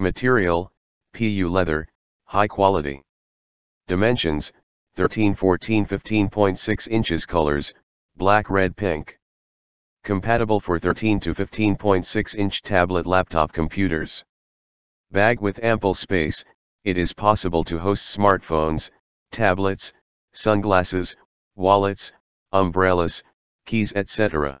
Material, PU leather, high quality. Dimensions, 13 14 15.6 inches colors, black red pink. Compatible for 13 to 15.6 inch tablet laptop computers. Bag with ample space, it is possible to host smartphones, tablets, sunglasses, wallets, umbrellas, keys etc.